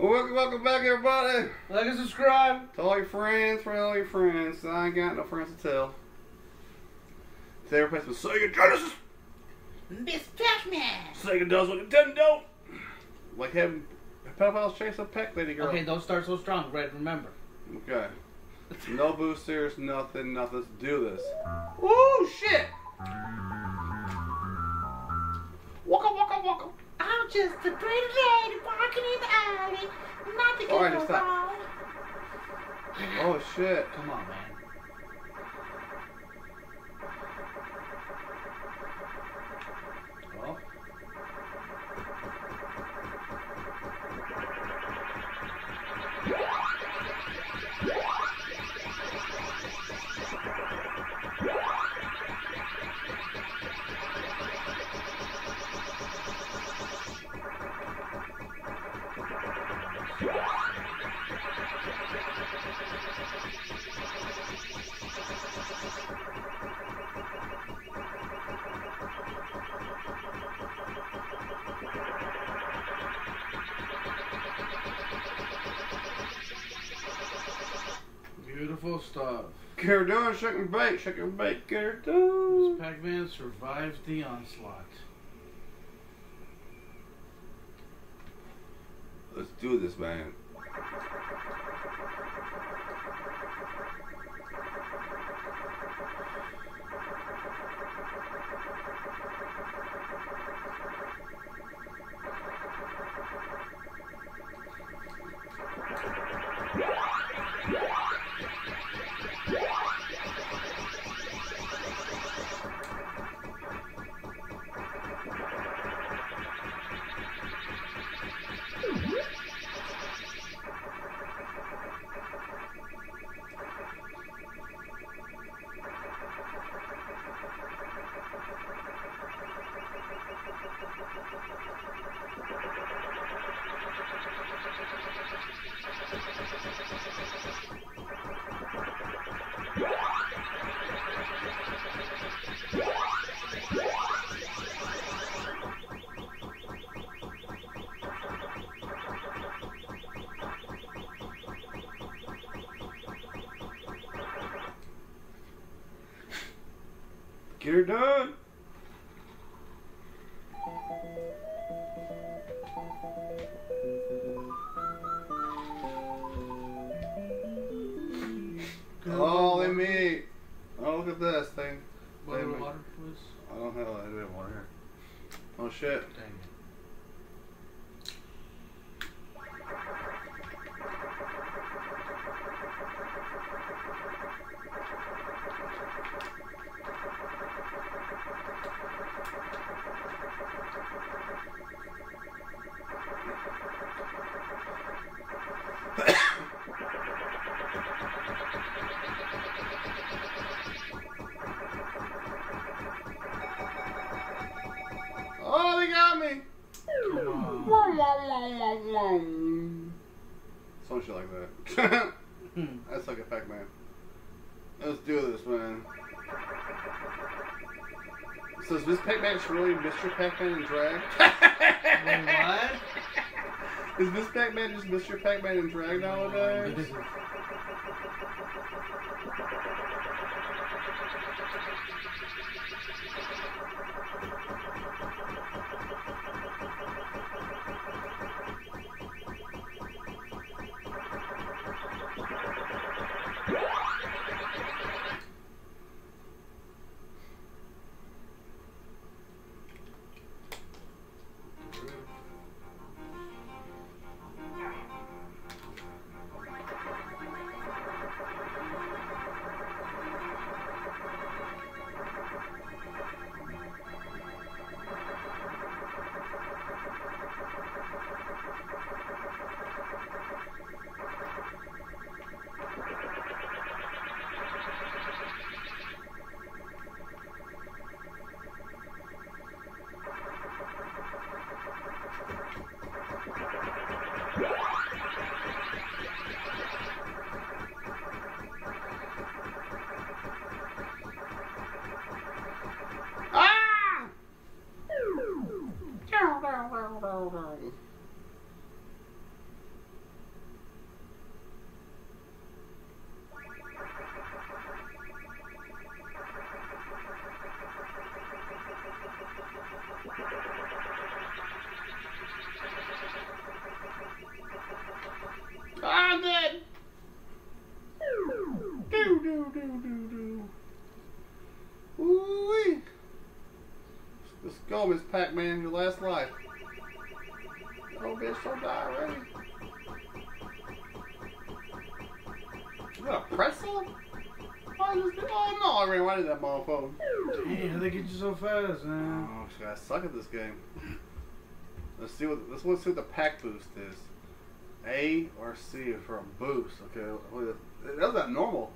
Welcome, welcome back, everybody. Like and subscribe. To all your friends, for all your friends. I ain't got no friends to tell. Today we're playing some Sega Genesis. Miss Pac-Man. Sega does what Nintendo don't. Like having pedophiles chase a peck lady girl. Okay, don't start so strong, Red. Remember. Okay. No boosters, nothing, nothing. Let's do this. Woo, shit! Waka waka waka. I'm just a pretty lady walking in the alley. Nothing can go wrong. Oh shit. Come on, man. Beautiful stuff. Get done, shake and bake, shake and bake, get her Miss. Pac-Man survived the onslaught. Let's do this, man. Shit. Dang Mr. Pac-Man in drag? Wait, what? Is Miss Pac-Man just Mr. Pac-Man in drag nowadays? Go, Miss Pac-Man, your last life. Oh, bitch, don't die already. Is that a pretzel? Why is this? Oh no, I ran right into that motherfucker. Damn, they get you so fast, man. Oh, shit, I suck at this game. Let's see what let's, let's see what the pack boost is. A or C for a boost. Okay, that's not normal.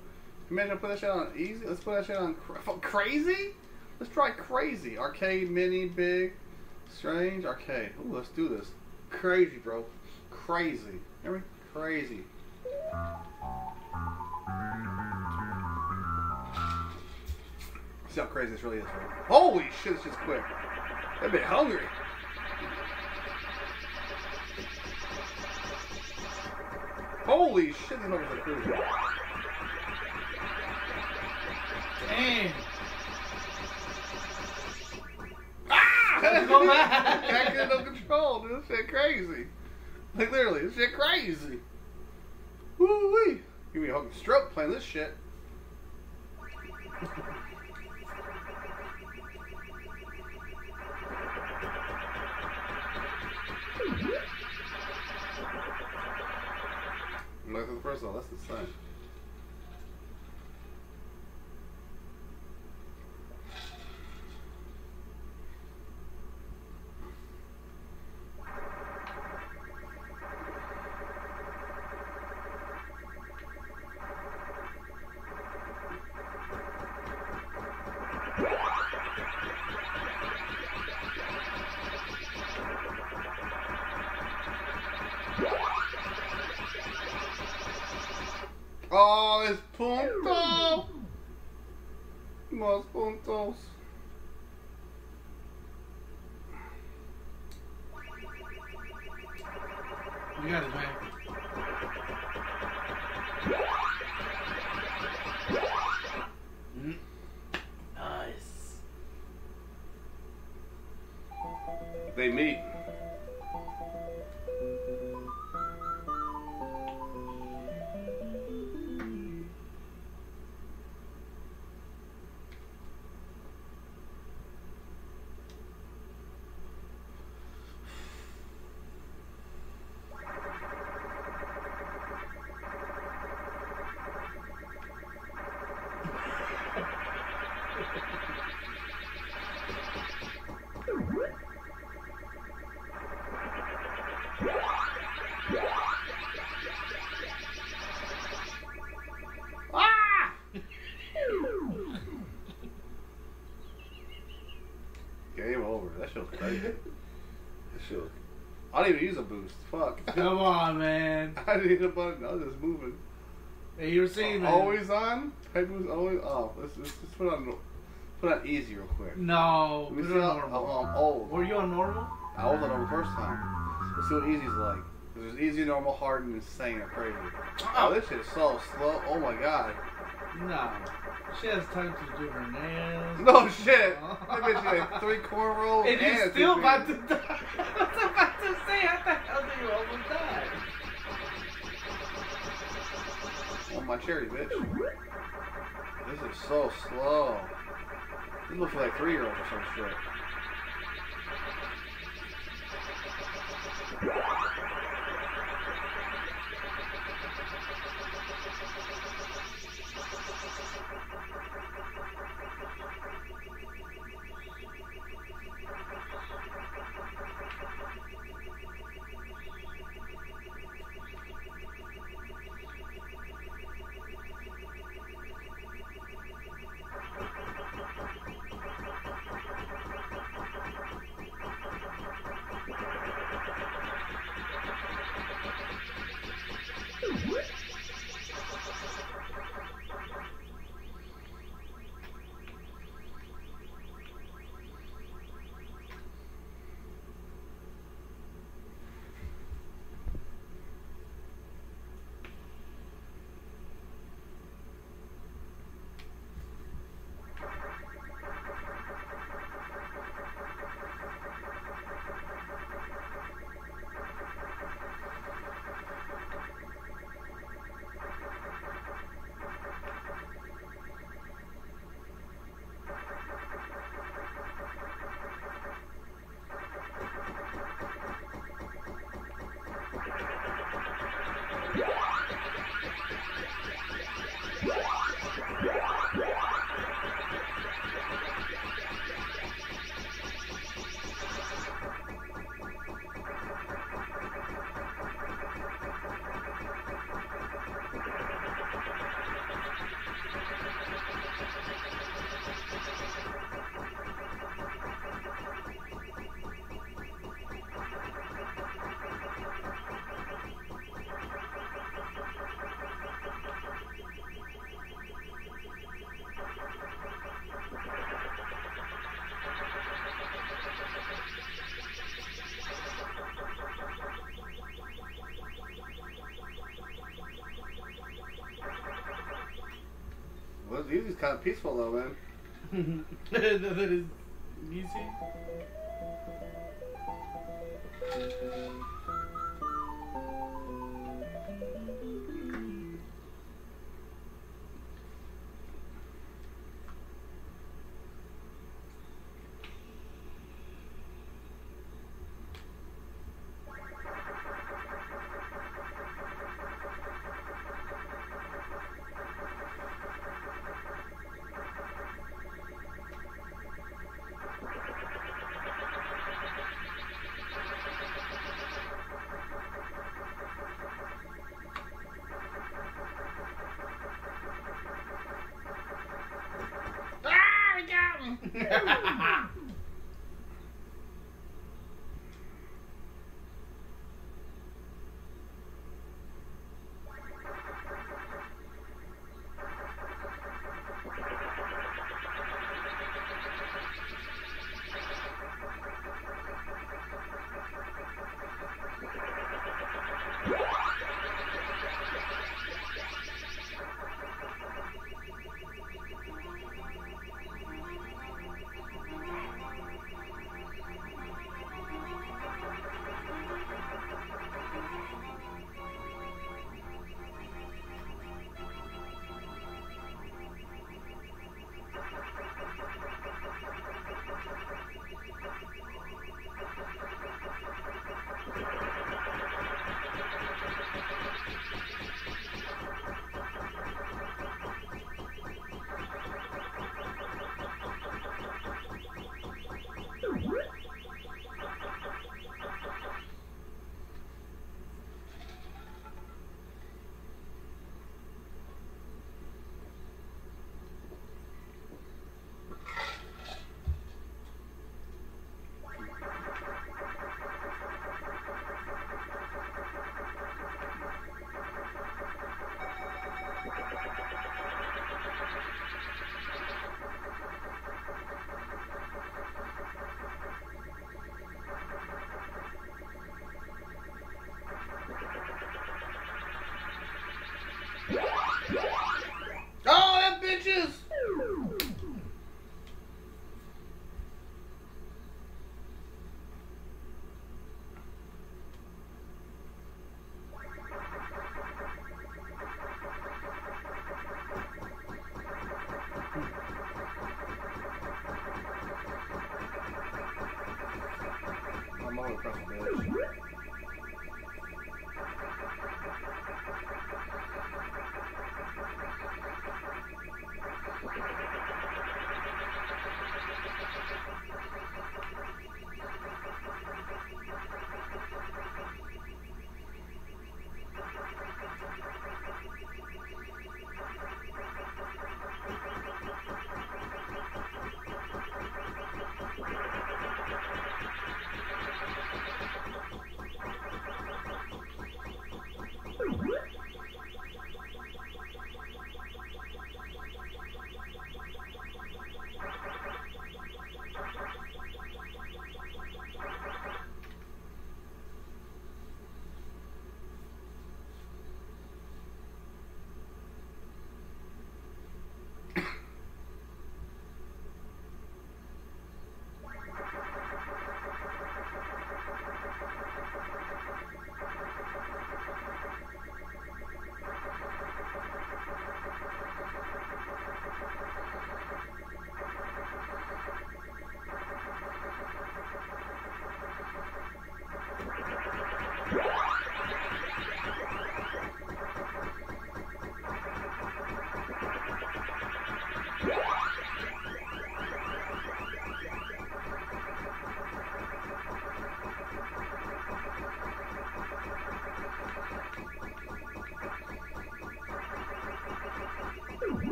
Imagine I put that shit on easy. Let's put that shit on cra- crazy. Let's try crazy. Arcade, mini, big, strange, arcade. Ooh, let's do this. Crazy, bro. Crazy. Hear me? Crazy. See how crazy this really is? Holy shit, this shit's quick. I've been hungry. Holy shit, these numbers are crazy. Damn. To go back. I get no control, dude. This shit crazy. Like literally, this shit crazy. Woo wee. Give me a fucking stroke playing this shit. Look at the first one. That's insane. Oh, Pontão! Nós pontons. Fuck. Come on, man. I didn't a button. I was just moving. Hey, you were saying that. Always on. Type boost always off. Let's, let's, let's put on put on easy real quick. No, Let me put on normal. long I'm old. Were you on normal? I was on the first time. Let's see what easy's like. There's easy, normal, hard, and insane or crazy. Oh, this shit is so slow. Oh my god. No. She has time to do her nails. No shit. That bitch had three cornrows And and still about to die. I was about to say, how the hell do you almost die? On my cherry, bitch. This is so slow. This looks like three year olds or some shit. Easy's kind of peaceful though, man. that is easy.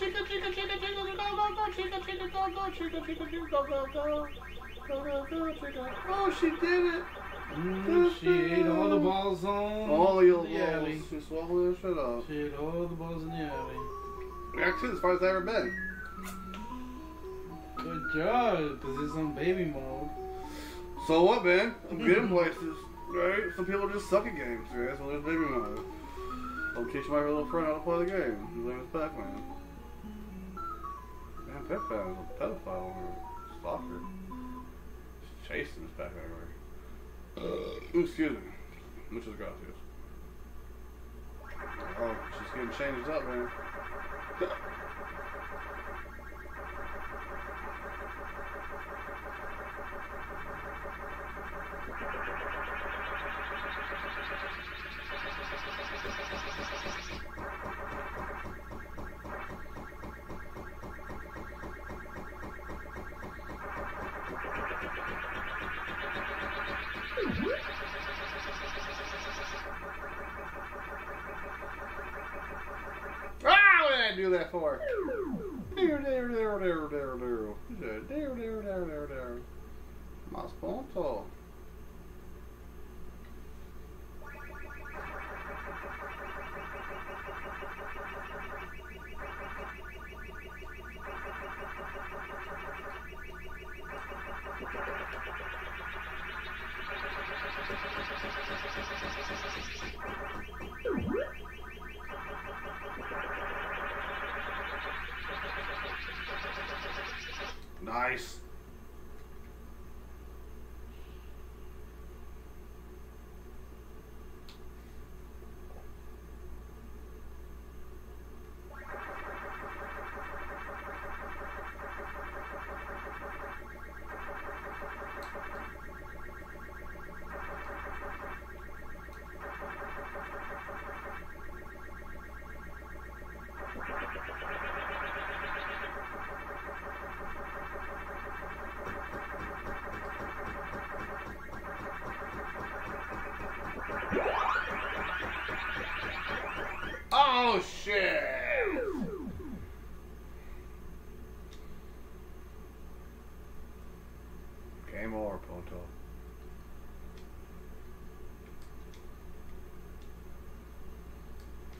Chica, chica, chica, chica, go, go, go, chica, chica, go, go, chica, chica, chica, go, go, go. Go, go, go, chica. Oh, she did it. Mm, she ate all the balls on All your the alley. balls. She swallowed that shit up. She ate all the balls in the alley. Actually, as far as I've ever been. Good job, because it's on baby mode. So what, man? I'm getting places, right? Some people just suck at games, right? So there's baby mode. Don't teach my little friend how to play the game. His name is Pac-Man. Pac-Man a pedophile or a stalker. He's chasing this Pac-Man right uh, excuse me. Muchas gracias. Oh, she's getting changed up, man. That for? There, there,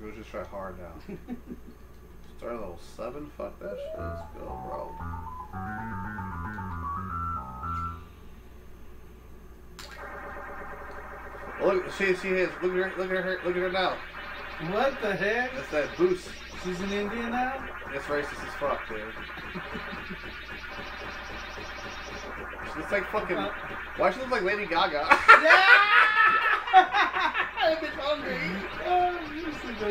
We'll just try hard now. Start level 7? Fuck that shit. Let's go, bro. Look, she, she has, look at her, look at her, look at her now. What the heck? That's that boost. She's an Indian now? That's racist as fuck, dude. she looks like fucking. Uh. Why she look like Lady Gaga? Yeah! that bitch hungry. Oh.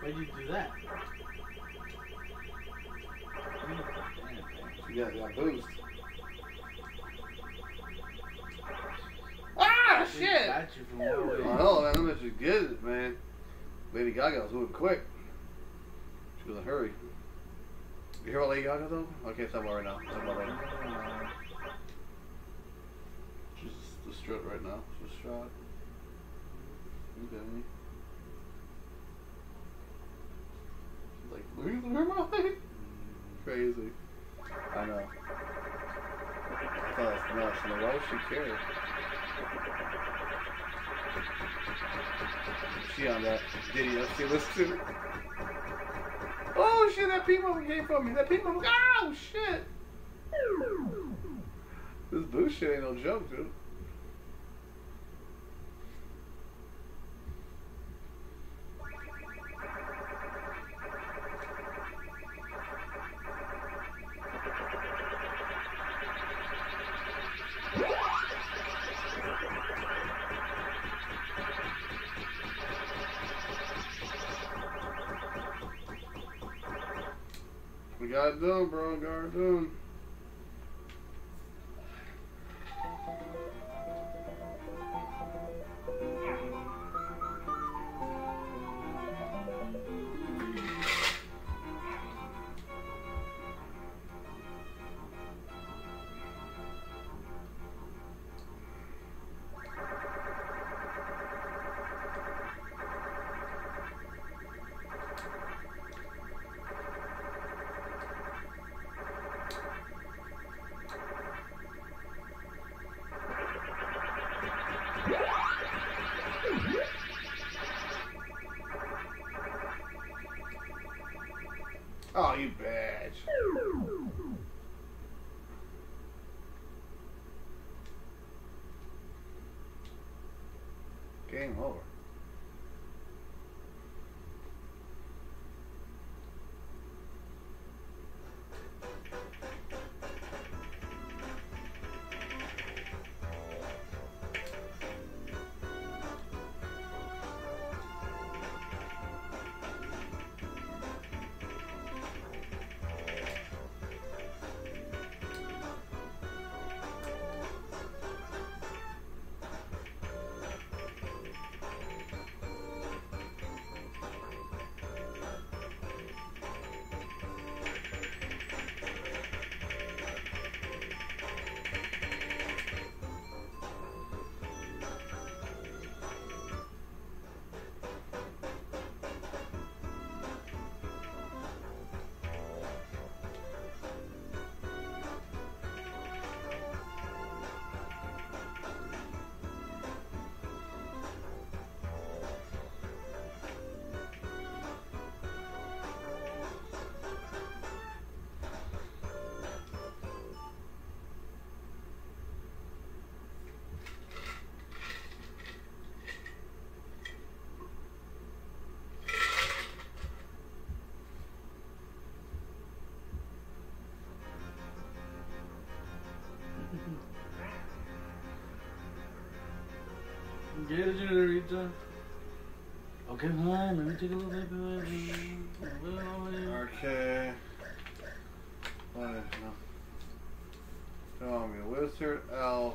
Why'd you do that? Yeah, yeah, boost. Ah, shit! got you. I know, man. That bitch is good, man. Lady Gaga was moving quick. She was in a hurry. You hear about Lady Gaga though? I can't talk about right now. Talk about later. She's distraught right now. She's You Okay. me. like, losing her mind? Crazy. I know. I thought that's nuts. You know, why would she care? She on that video she listened to. Oh shit, that pee mama came from me. That pee mama. Oh shit. This boost shit ain't no joke, dude. Bro. Oh, you bitch. Game over. Get. Okay. Let me take a little bit. Okay. Is no? Show me wizard, elf.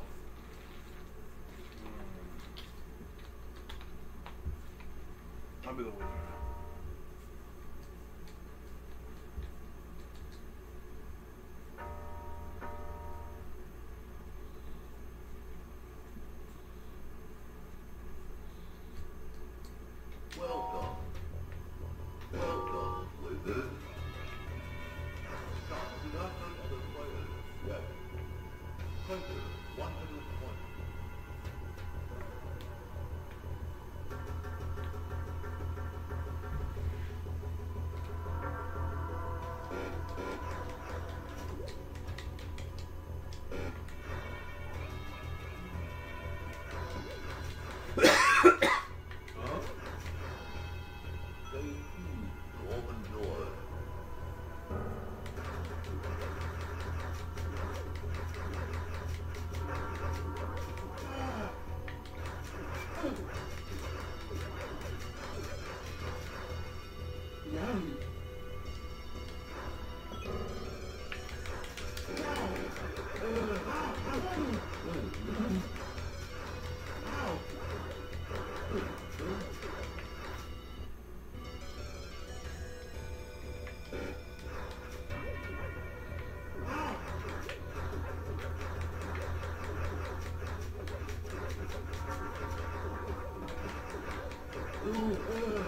Remember,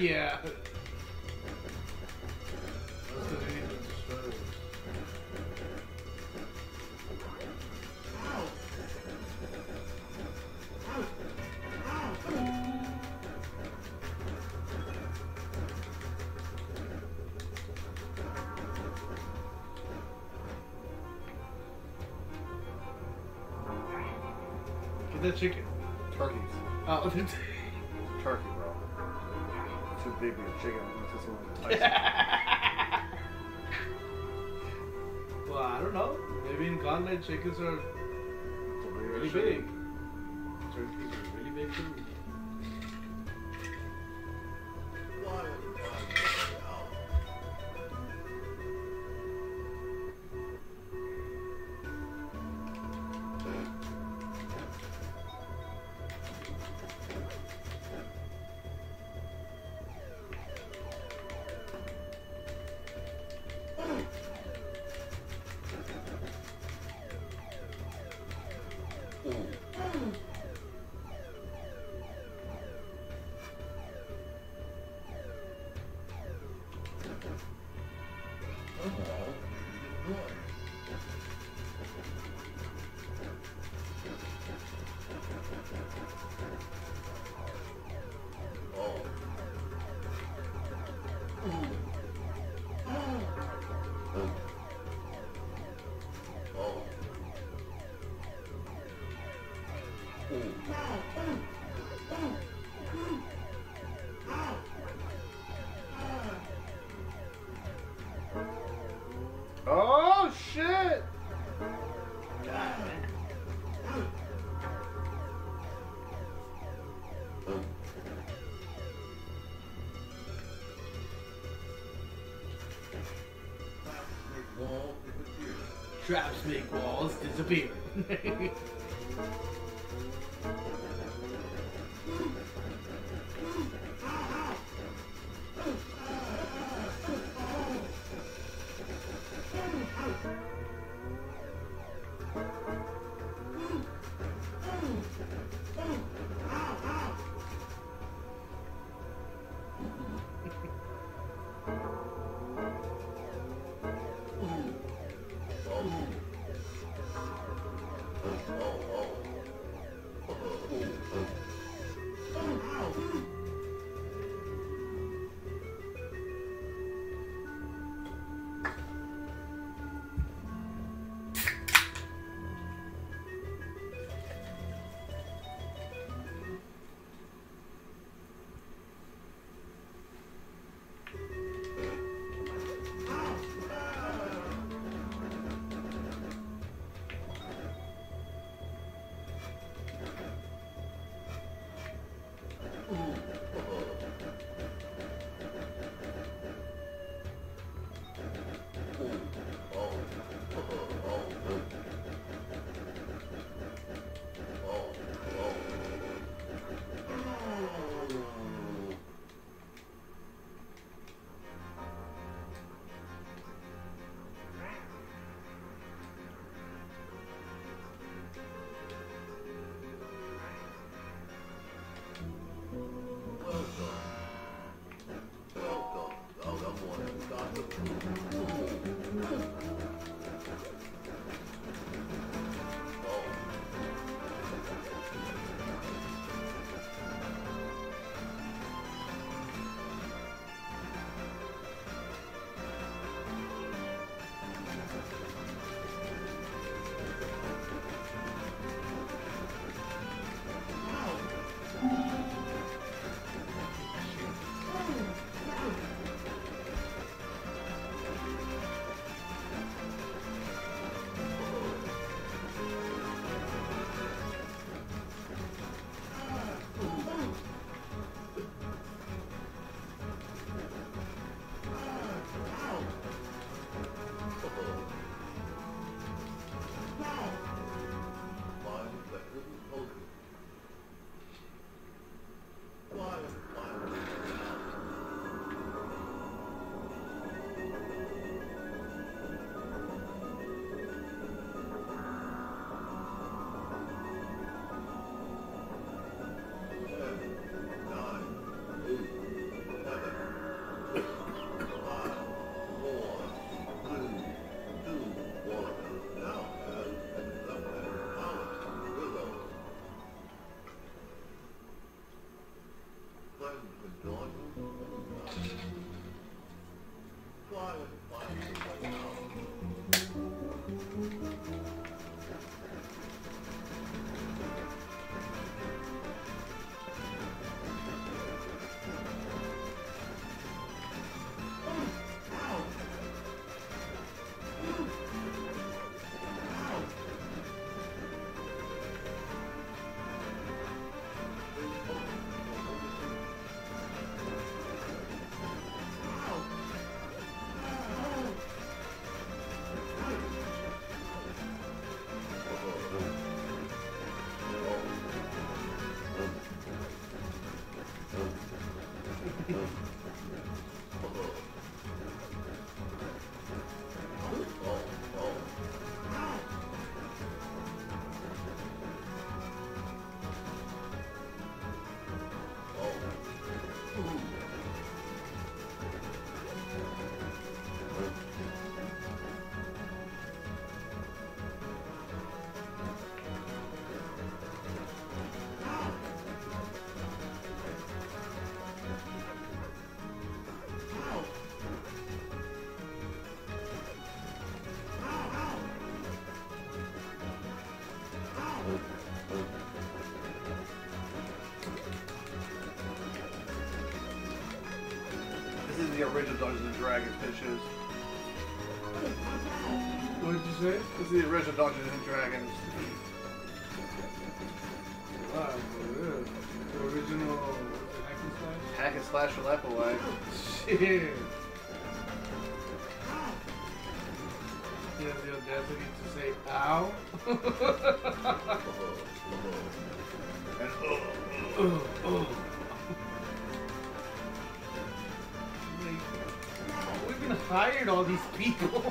yeah. That's 'cause you need to destroy it. Get that chicken. Turkeys. Oh, This is one of the well, I don't know. Maybe in Gauntlet, chickens are really big. Traps make walls disappear. the original Dungeons and Dragons pitches. What did you say? This is the original Dungeons and Dragons. Wow, yeah. The original hack and slash? Hack and slash your life away. Oh, shit. He has the audacity to say ow. all these people.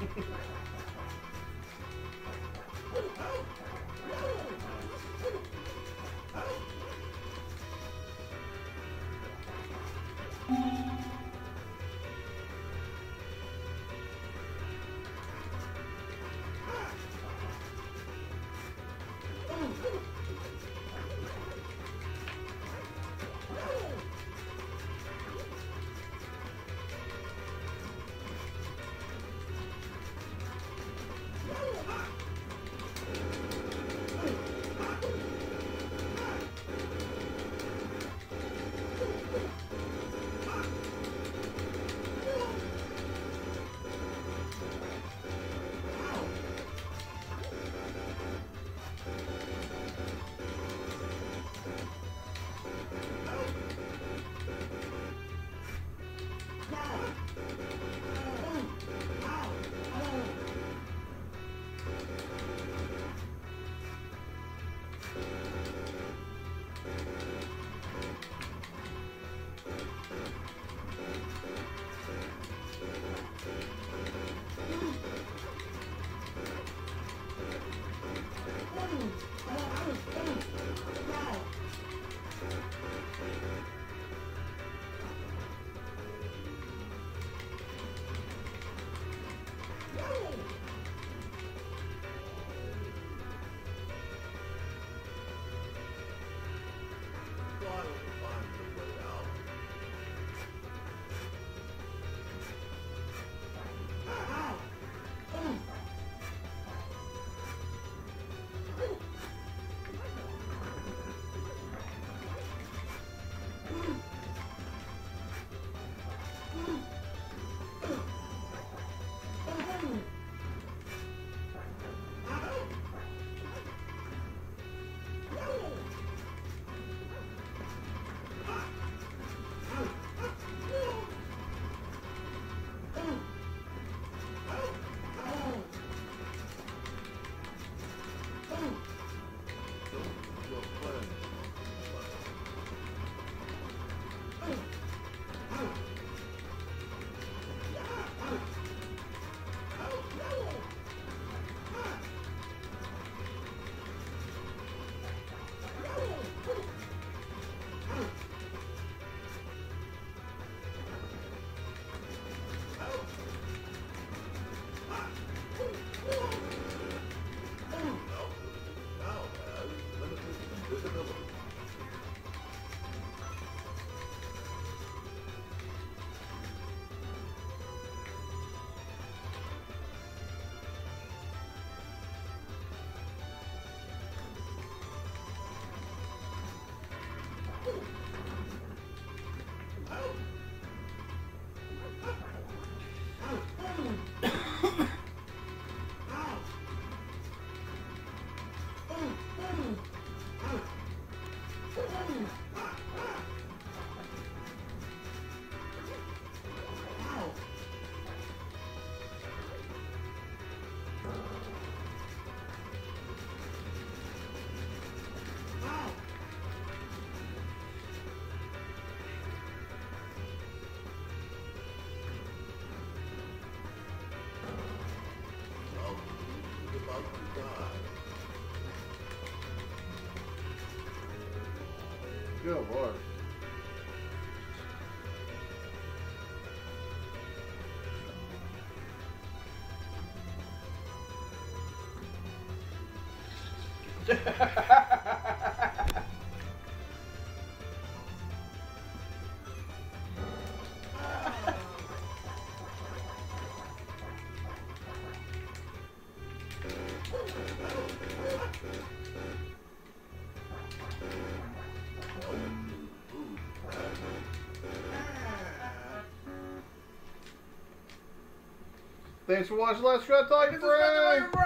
Thank you. Good lord. Thanks for watching Let's Red Talk Frank.